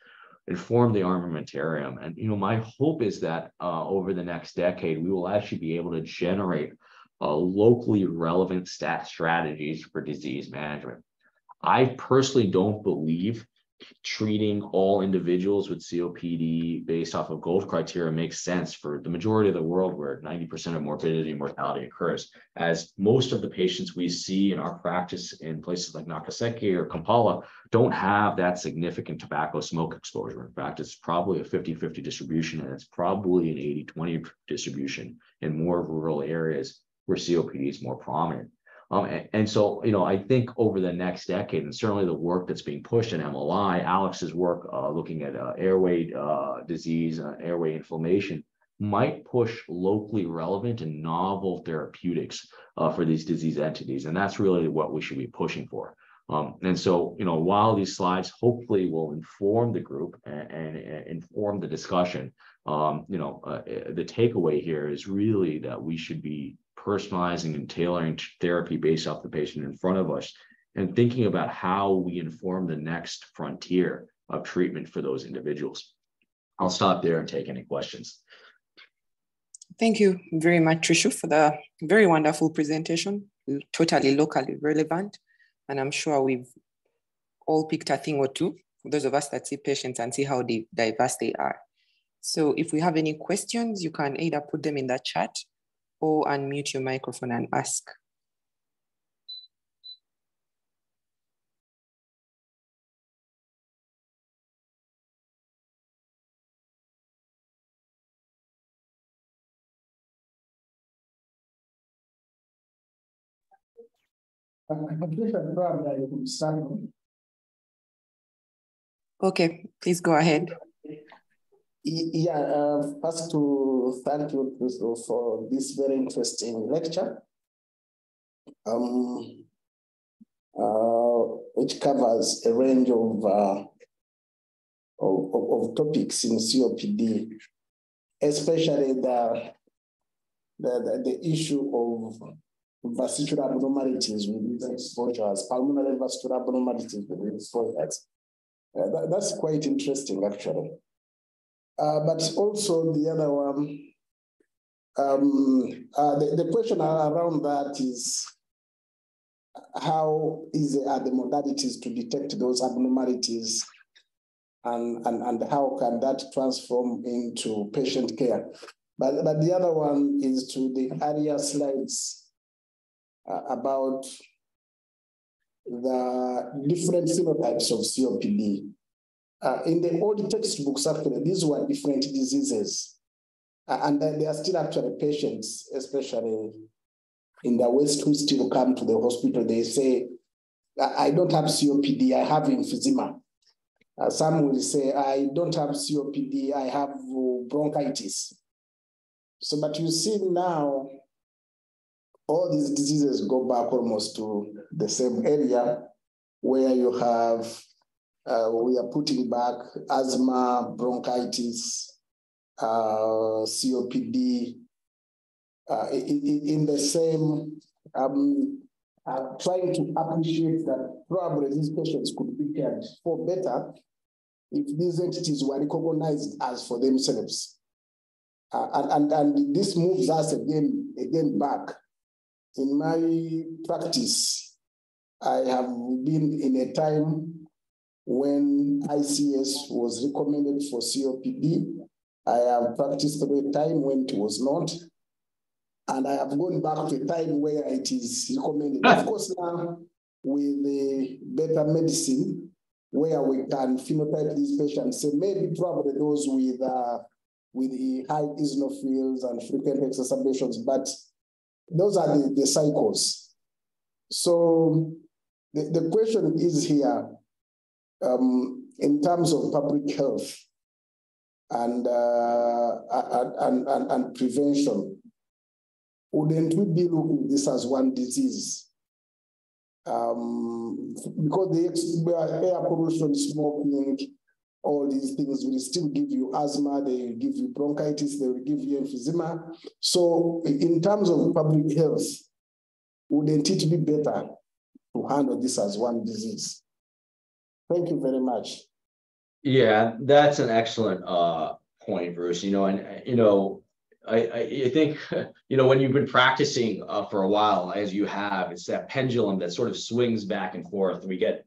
inform the armamentarium. And you know, my hope is that uh, over the next decade, we will actually be able to generate uh, locally relevant stat strategies for disease management. I personally don't believe treating all individuals with COPD based off of GOLD criteria makes sense for the majority of the world where 90% of morbidity and mortality occurs. As most of the patients we see in our practice in places like Nakaseke or Kampala don't have that significant tobacco smoke exposure. In fact, it's probably a 50-50 distribution and it's probably an 80-20 distribution in more rural areas where COPD is more prominent. Um, and, and, so, you know, I think over the next decade, and certainly the work that's being pushed in MLI, Alex's work uh, looking at uh, airway uh, disease, uh, airway inflammation, might push locally relevant and novel therapeutics uh, for these disease entities. And that's really what we should be pushing for. Um, and so, you know, while these slides hopefully will inform the group and, and, and inform the discussion, um, you know, uh, the takeaway here is really that we should be personalizing and tailoring therapy based off the patient in front of us and thinking about how we inform the next frontier of treatment for those individuals. I'll stop there and take any questions. Thank you very much, Trishul, for the very wonderful presentation, totally locally relevant. And I'm sure we've all picked a thing or two, those of us that see patients and see how diverse they are. So if we have any questions, you can either put them in the chat or unmute your microphone and ask. Okay, please go ahead. Yeah, uh, first to thank you for this very interesting lecture, um, uh, which covers a range of, uh, of, of, topics in COPD. especially the, the, the, issue of vascular abnormalities with exposures, pulmonary vascular abnormalities with exposures. Uh, that, that's quite interesting, actually. Uh, but also the other one, um, uh, the, the question around that is how easy are the modalities to detect those abnormalities and, and, and how can that transform into patient care? But, but the other one is to the earlier slides uh, about the different phenotypes of COPD. Uh, in the old textbooks, actually, these were different diseases. Uh, and they are still actually patients, especially in the West, who still come to the hospital. They say, I don't have COPD, I have emphysema. Uh, some will say, I don't have COPD, I have bronchitis. So, but you see now, all these diseases go back almost to the same area where you have, uh, we are putting back asthma, bronchitis, uh, COPD, uh, in, the same, um, uh, trying to appreciate that probably these patients could be cared for better if these entities were recognized as for themselves. Uh, and, and, and this moves us again, again back. In my practice, I have been in a time when ICS was recommended for COPD. I have practiced a time when it was not. And I have gone back to a time where it is recommended. of course, now with the better medicine, where we can phenotype these patients, so maybe probably those with uh, with the high eosinophils and frequent exacerbations, but those are the, the cycles. So the, the question is here, um, in terms of public health and, uh, and, and, and prevention, wouldn't we be looking at this as one disease? Um, because the air pollution, smoking, all these things will still give you asthma, they will give you bronchitis, they will give you emphysema. So in terms of public health, wouldn't it be better to handle this as one disease? Thank you very much. Yeah, that's an excellent uh, point, Bruce. You know, and you know, I, I, think, (laughs) you know, when you've been practicing uh, for a while, as you have, it's that pendulum that sort of swings back and forth. We get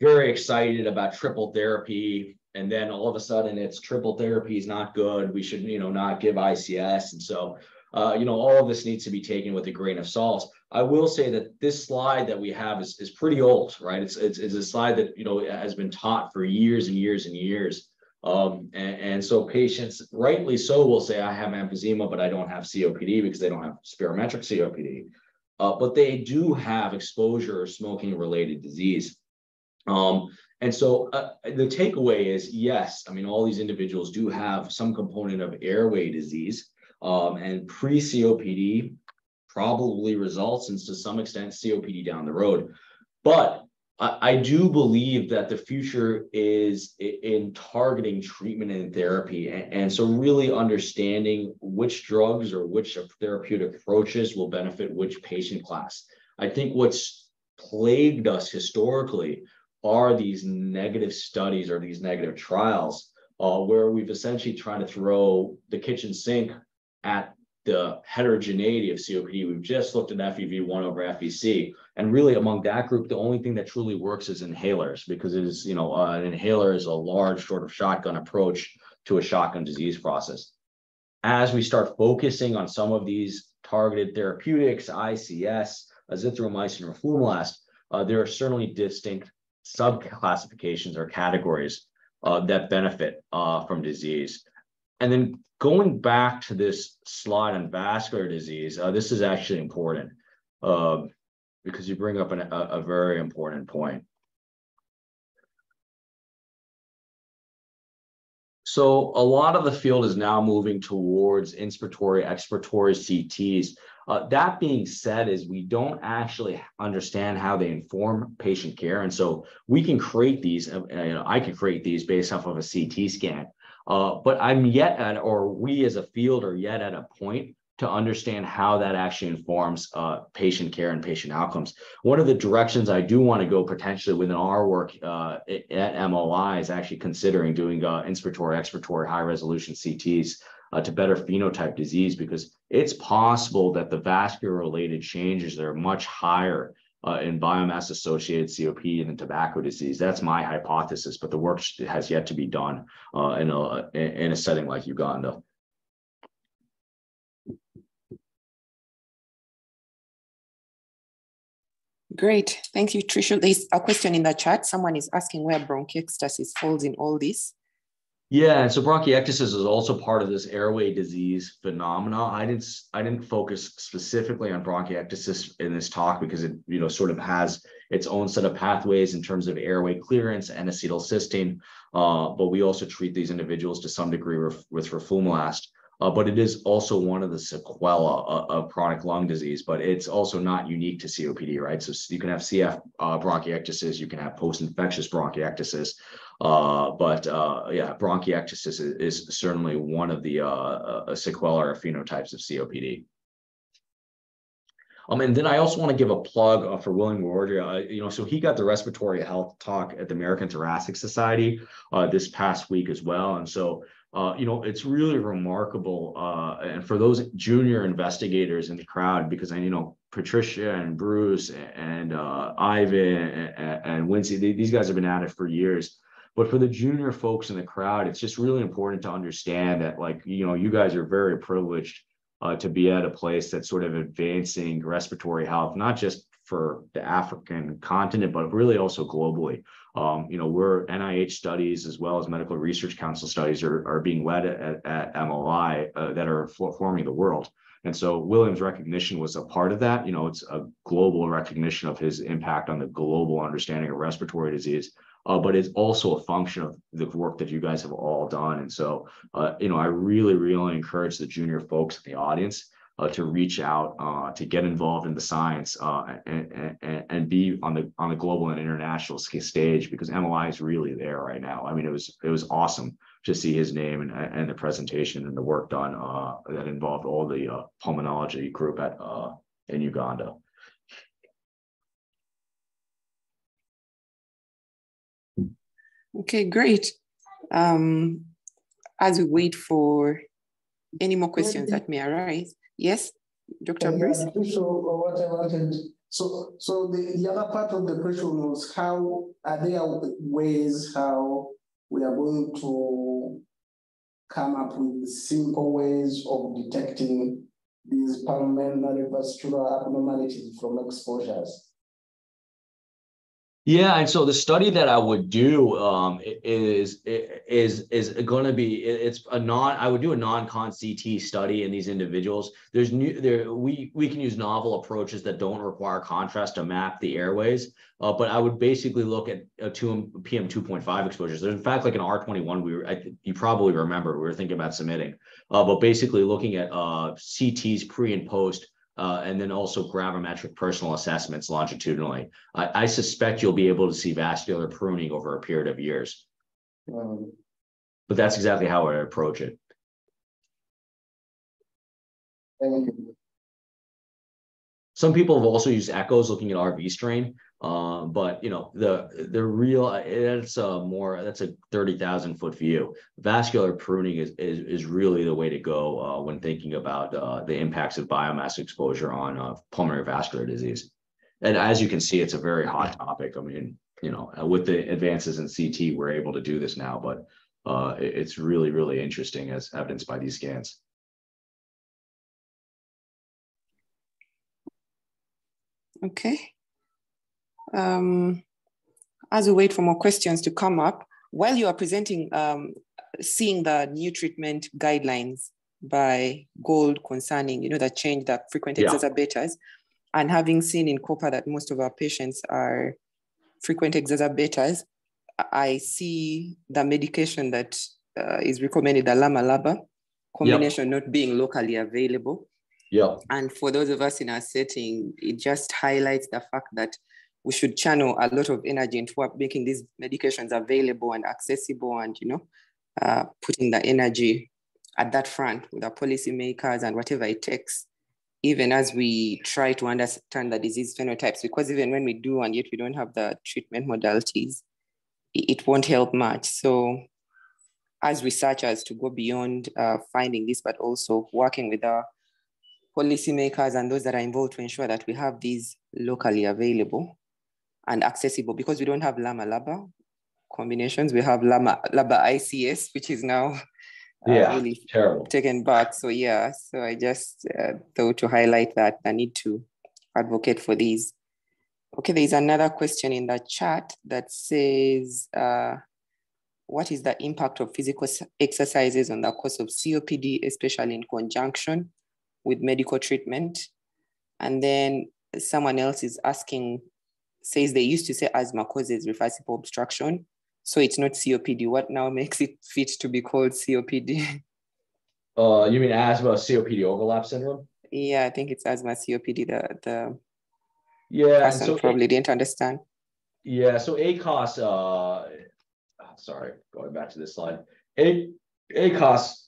very excited about triple therapy, and then all of a sudden it's triple therapy is not good. We should, you know, not give ICS. And so, uh, you know, all of this needs to be taken with a grain of salt. I will say that this slide that we have is, is pretty old, right? It's, it's, it's a slide that, you know, has been taught for years and years and years. Um, and, and, so patients, rightly so, will say, I have emphysema, but I don't have COPD because they don't have spirometric COPD. Uh, but they do have exposure or smoking related disease. Um, and so uh, the takeaway is yes, I mean, all these individuals do have some component of airway disease. Um, and pre COPD probably results in to some extent COPD down the road. But I, do believe that the future is in targeting treatment and therapy. And, and, so, really understanding which drugs or which therapeutic approaches will benefit which patient class. I think what's plagued us historically are these negative studies or these negative trials uh, where we've essentially tried to throw the kitchen sink at the heterogeneity of COPD. We've just looked at FEV1 over FVC. And really among that group, the only thing that truly works is inhalers because it is, you know, uh, an inhaler is a large sort of shotgun approach to a shotgun disease process. As we start focusing on some of these targeted therapeutics, ICS, azithromycin, or roflumilast, uh, there are certainly distinct subclassifications or categories uh, that benefit uh, from disease. And then going back to this slide on vascular disease, uh, this is actually important uh, because you bring up an, a, a very important point. So a lot of the field is now moving towards inspiratory, expiratory CTs. Uh, that being said, is we don't actually understand how they inform patient care, and so we can create these. Uh, you know, I can create these based off of a CT scan, Uh, but I'm yet at, or we as a field are yet at a point to understand how that actually informs uh, patient care and patient outcomes. One of the directions I do want to go potentially within our work uh, at MLI is actually considering doing uh, inspiratory, expiratory, high resolution CTs uh, to better phenotype disease because it's possible that the vascular related changes are much higher uh, in biomass associated COPD and in tobacco disease. That's my hypothesis, but the work has yet to be done uh, in, a, in a setting like Uganda. Great, thank you, Trisha. There's a question in the chat. Someone is asking where bronchiectasis falls in all this. Yeah, and so bronchiectasis is also part of this airway disease phenomena. I didn't I didn't focus specifically on bronchiectasis in this talk because it you know sort of has its own set of pathways in terms of airway clearance and acetylcysteine. Uh, but we also treat these individuals to some degree with, with roflumilast. Uh, but it is also one of the sequela of, of, chronic lung disease, but it's also not unique to COPD, right? So you can have CF uh, bronchiectasis, you can have post-infectious bronchiectasis, uh, but uh, yeah, bronchiectasis is, is, certainly one of the uh, uh, sequela or phenotypes of COPD. Um, and then I also want to give a plug uh, for William Worodria. Uh, you know, so he got the respiratory health talk at the American Thoracic Society uh, this past week as well. And so, uh, you know, it's really remarkable. Uh, and for those junior investigators in the crowd, because I, you know, Patricia and Bruce and Ivan and, and Wincy, these guys have been at it for years. But for the junior folks in the crowd, it's just really important to understand that, like, you know, you guys are very privileged uh, to be at a place that's sort of advancing respiratory health, not just for the African continent, but really also globally. Um, you know, we're NIH studies as well as Medical Research Council studies are, are being led at, at MLI uh, that are forming the world. And so William's recognition was a part of that. You know, it's a global recognition of his impact on the global understanding of respiratory disease uh, but it's also a function of the work that you guys have all done. And so, uh, you know, I really, really encourage the junior folks in the audience uh, to reach out, uh, to get involved in the science, uh, and, and, and be on the on the global and international stage because MLI is really there right now. I mean, it was it was awesome to see his name and, and the presentation and the work done uh, that involved all the pulmonology group at in Uganda. Okay, great. Um, as we wait for any more questions that may arise. Yes, Dr. Yeah, Bruce? So what I wanted, so, so the, the other part of the question was how, are there ways how we are going to come up with simple ways of detecting these pulmonary vascular abnormalities from exposures? Yeah, and so the study that I would do um, is is is going to be it's a non I would do a non-con CT study in these individuals. There's new there we we can use novel approaches that don't require contrast to map the airways, uh, but I would basically look at a two PM two point five exposures. There's in fact like an R twenty one. We were I, you probably remember we were thinking about submitting, uh, but basically looking at uh, CTs pre and post uh, and then also gravimetric personal assessments longitudinally. I, I, suspect you'll be able to see vascular pruning over a period of years. Um, but that's exactly how I approach it. Some people have also used echoes looking at RV strain. Uh, but you know the the real it's a more that's a thirty thousand foot view. Vascular pruning is, is is really the way to go uh, when thinking about uh, the impacts of biomass exposure on uh, pulmonary vascular disease. And as you can see, it's a very hot topic. I mean, you know, with the advances in CT, we're able to do this now, but uh, it's really really interesting as evidenced by these scans. Okay. Um, as we wait for more questions to come up, while you are presenting, um, seeing the new treatment guidelines by GOLD concerning, you know, the change that frequent yeah. exacerbators, and having seen in COPA that most of our patients are frequent exacerbators, I see the medication that uh, is recommended, the LAMA LABA combination yep. not being locally available. Yeah. And for those of us in our setting, it just highlights the fact that we should channel a lot of energy into making these medications available and accessible and, you know, uh, putting the energy at that front with our policymakers and whatever it takes, even as we try to understand the disease phenotypes, because even when we do and yet we don't have the treatment modalities, it won't help much. So as researchers to go beyond uh, finding this, but also working with our policymakers and those that are involved to ensure that we have these locally available and accessible because we don't have LAMA LABA combinations. We have LAMA LABA ICS, which is now uh, yeah, really terrible. taken back. So yeah, so I just uh, thought to highlight that I need to advocate for these. Okay, there's another question in the chat that says, uh, what is the impact of physical exercises on the course of COPD, especially in conjunction with medical treatment? And then someone else is asking, says they used to say asthma causes reversible obstruction. So it's not COPD. What now makes it fit to be called COPD? (laughs) Uh, you mean asthma COPD overlap syndrome? Yeah, I think it's asthma COPD. The the yeah, person so probably it, didn't understand. Yeah, so ACOS, uh, sorry, going back to this slide. A, ACOS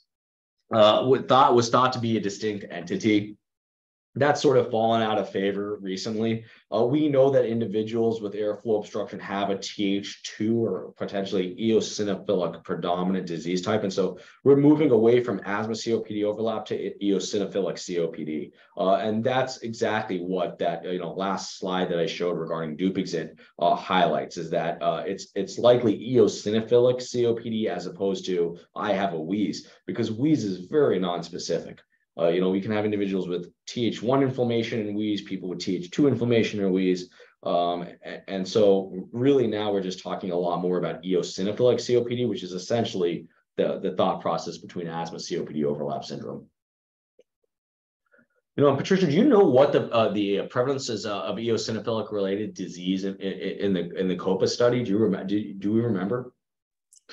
uh, thought was thought to be a distinct entity that's sort of fallen out of favor recently. Uh, we know that individuals with airflow obstruction have a Th2 or potentially eosinophilic predominant disease type. And so we're moving away from asthma COPD overlap to eosinophilic COPD. Uh, and that's exactly what that you know last slide that I showed regarding Dupixent uh, highlights is that uh, it's it's likely eosinophilic COPD as opposed to I have a wheeze because wheeze is very non-specific. Uh, you know, we can have individuals with Th1 inflammation and wheeze, people with Th2 inflammation or wheeze. Um, and, and, so really now we're just talking a lot more about eosinophilic COPD, which is essentially the, the thought process between asthma COPD overlap syndrome. You know, Patricia, do you know what the uh, the prevalence is uh, of eosinophilic related disease in, in, in, the in the COPA study? Do you remember? Do, do we remember?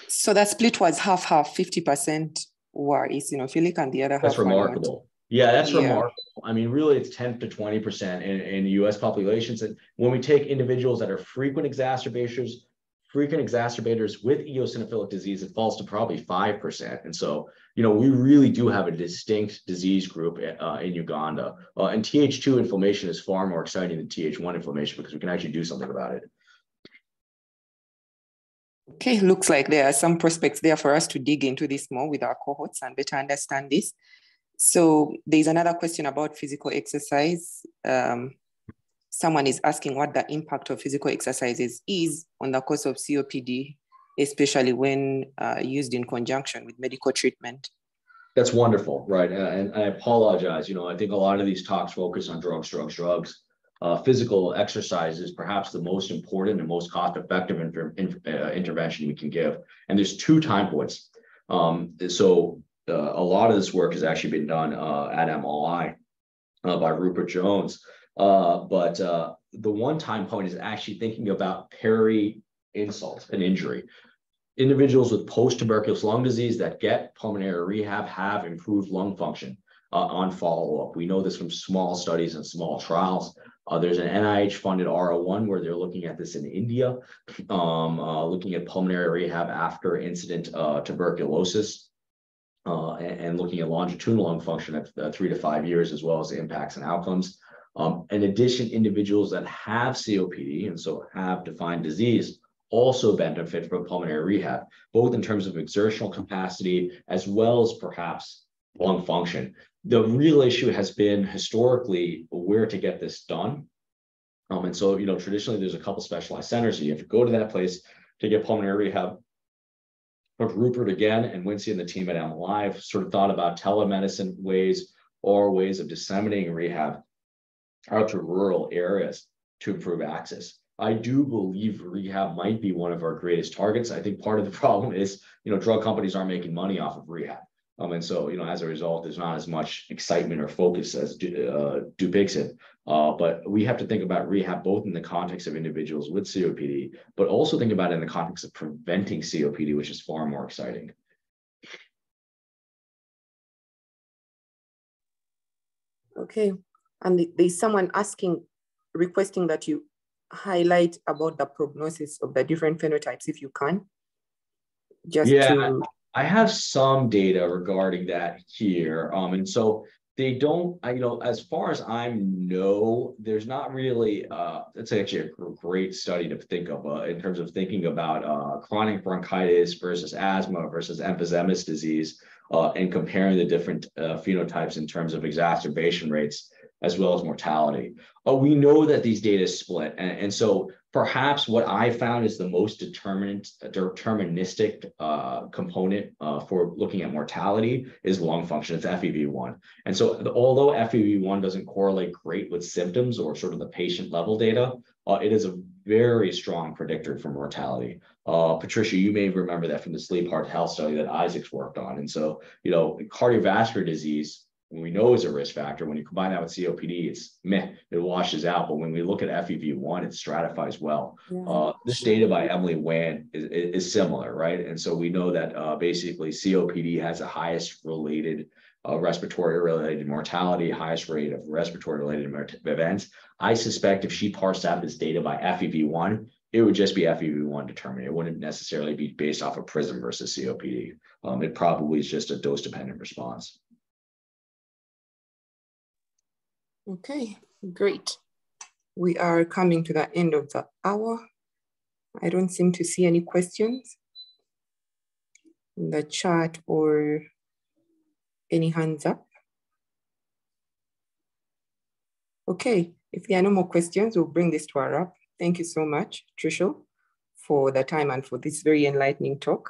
So that split was half half, fifty percent were eosinophilic and the other that's remarkable. Yeah, that's yeah. remarkable. I mean, really, it's 10 to 20% in, in US populations. And when we take individuals that are frequent exacerbators, frequent exacerbators with eosinophilic disease, it falls to probably 5%. And so, you know, we really do have a distinct disease group uh, in Uganda. Uh, and Th2 inflammation is far more exciting than Th1 inflammation because we can actually do something about it. Okay, looks like there are some prospects there for us to dig into this more with our cohorts and better understand this. So there's another question about physical exercise. Um, someone is asking what the impact of physical exercises is on the course of COPD, especially when uh, used in conjunction with medical treatment. That's wonderful, right? And, and I apologize. You know, I think a lot of these talks focus on drugs, drugs, drugs uh, physical exercise is perhaps the most important and most cost-effective inter in, uh, intervention we can give. And there's two time points. Um, so uh, a lot of this work has actually been done uh, at MLI uh, by Rupert Jones. Uh, but the one time point is actually thinking about peri-insult, and injury. Individuals with post-tuberculous lung disease that get pulmonary rehab have improved lung function on follow-up. We know this from small studies and small trials. Uh, there's an NIH funded R01 where they're looking at this in India, um, uh, looking at pulmonary rehab after incident uh, tuberculosis, uh, and, and, looking at longitudinal lung function at uh, three to five years, as well as the impacts and outcomes. Um, in addition, individuals that have COPD and so have defined disease also benefit from pulmonary rehab, both in terms of exertional capacity as well as perhaps lung function the real issue has been historically where to get this done. Um, and so, you know, traditionally there's a couple specialized centers. You have to go to that place to get pulmonary rehab. But Rupert again and Wincy and the team at MLI have sort of thought about telemedicine ways or ways of disseminating rehab out to rural areas to improve access. I do believe rehab might be one of our greatest targets. I think part of the (laughs) problem is, you know, drug companies aren't making money off of rehab. Um, and so, you know, as a result, there's not as much excitement or focus as uh, Dupixent. Uh, but we have to think about rehab both in the context of individuals with COPD, but also think about it in the context of preventing COPD, which is far more exciting. Okay, and there's someone asking, requesting that you highlight about the prognosis of the different phenotypes if you can. Just yeah. to I have some data regarding that here. Um, and so they don't, I, you know, as far as I know, there's not really, uh, that's actually a great study to think of uh, in terms of thinking about uh, chronic bronchitis versus asthma versus emphysematous disease uh, and comparing the different uh, phenotypes in terms of exacerbation rates as well as mortality. Uh, we know that these data split. And, and, so perhaps what I found is the most determinant, deterministic uh, component uh, for looking at mortality is lung function. It's FEV1. And so although FEV1 doesn't correlate great with symptoms or sort of the patient level data, uh, it is a very strong predictor for mortality. Uh, Patricia, you may remember that from the sleep heart health study that Isaac's worked on. And so, you know, cardiovascular disease we know is a risk factor. When you combine that with COPD, it's meh, it washes out. But when we look at FEV1, it stratifies well. Yeah. Uh, this data by Emily Wan is, is, similar, right? And so we know that uh, basically COPD has the highest related uh, respiratory related mortality, highest rate of respiratory related events. I suspect if she parsed out this data by FEV1, it would just be FEV1 determined. It wouldn't necessarily be based off of PRISM versus COPD. Um, it probably is just a dose dependent response. Okay, great. We are coming to the end of the hour. I don't seem to see any questions in the chat or any hands up. Okay, if there are no more questions, we'll bring this to our wrap. Thank you so much, Trishul, for the time and for this very enlightening talk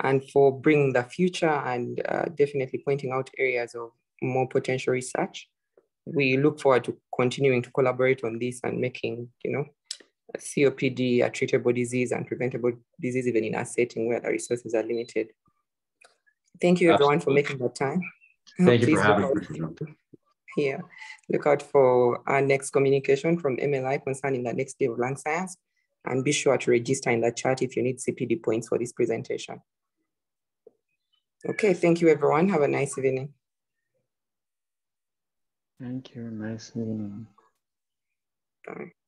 and for bringing the future and uh, definitely pointing out areas of more potential research we look forward to continuing to collaborate on this and making, you know, COPD a treatable disease and preventable disease even in a setting where the resources are limited. Thank you everyone Absolutely. for making the time. Thank you for having me. Yeah, look out for our next communication from MLI concerning the next day of lung science and be sure to register in the chat if you need CPD points for this presentation. Okay, thank you everyone. Have a nice evening. Thank you. Nice meeting. Bye.